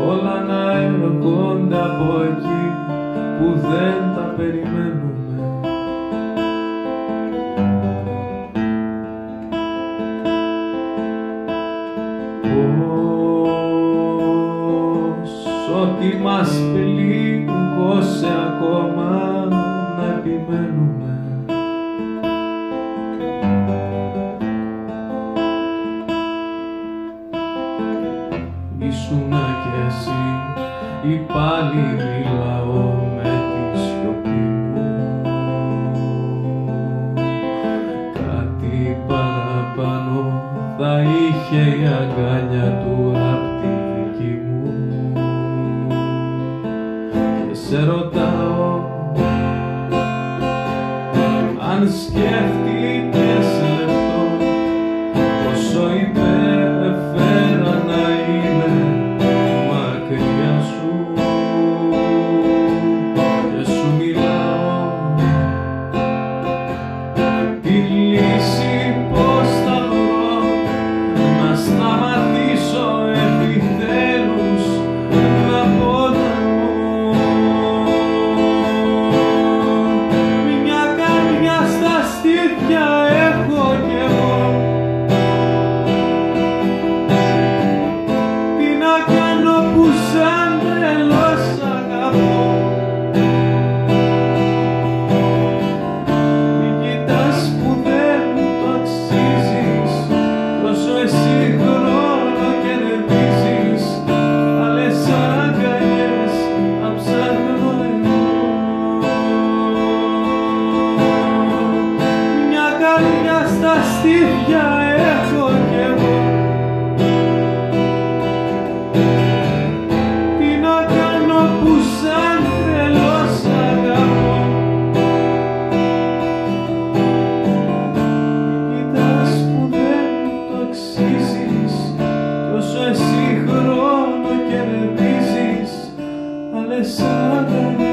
όλα να έρχονται από εκεί που δεν τα περιμένουμε. Πως ό,τι μας πλήγωσε ακόμα Ήσουνα κι εσύ ή πάλι μιλάω με τη σιωπή μου. Κάτι παραπάνω θα είχε η αγκάλια του απ' τη δική μου. Και σε ρωτάω αν σκέφτηκες λύση πως θα βρω να σταματήσω επιτέλους να πονάω μια καρδιά στα στήθια στα στήθια έχω κι εγώ. Τι να κάνω που σαν τρελός αγαπώ. Κοιτάς που δεν το αξίζεις Κι όσο εσύ χρόνο κερδίζεις. Άλλες αγκαλιές